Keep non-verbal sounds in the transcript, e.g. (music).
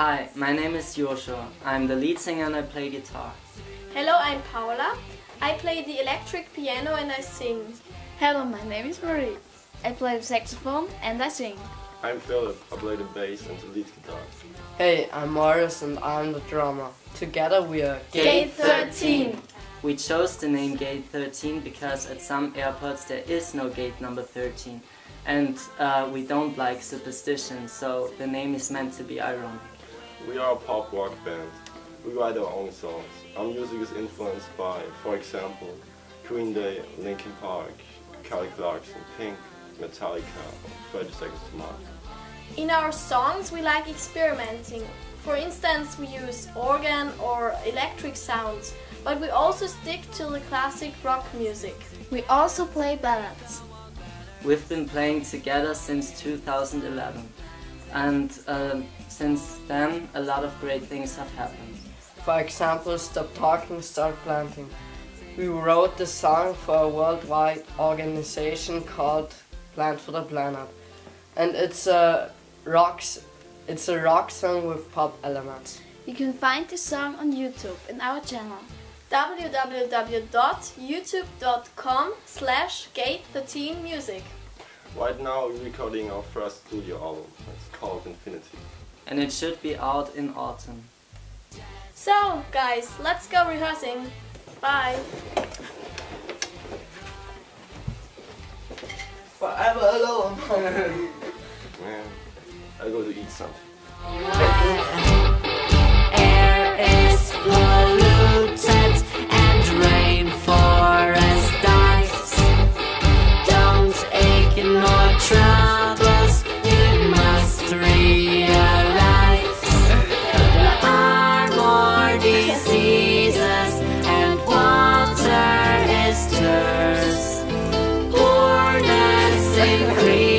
Hi, my name is Joshua. I'm the lead singer and I play guitar. Hello, I'm Paula. I play the electric piano and I sing. Hello, my name is Marie. I play the saxophone and I sing. I'm Phillipp. I play the bass and the lead guitar. Hey, I'm Morris and I'm the drummer. Together we are Gate 13. We chose the name Gate 13 because at some airports there is no gate number 13 and uh, we don't like superstition, so the name is meant to be ironic. We are a pop rock band. We write our own songs. Our music is influenced by, for example, Green Day, Linkin Park, Kelly Clarkson, Pink, Metallica, 30 Seconds to Mars. In our songs, we like experimenting. For instance, we use organ or electric sounds, but we also stick to the classic rock music. We also play ballads. We've been playing together since 2011 and um, since then a lot of great things have happened. For example, Stop Talking, Start Planting. We wrote the song for a worldwide organization called Plant for the Planet. And it's a rock, it's a rock song with pop elements. You can find the song on YouTube in our channel. www.youtube.com slash gate13music. Right now we're recording our first studio album. It's called Infinity. And it should be out in autumn. So, guys, let's go rehearsing. Bye. Forever alone. (laughs) Man, I go to eat something. (laughs) Poorness increases,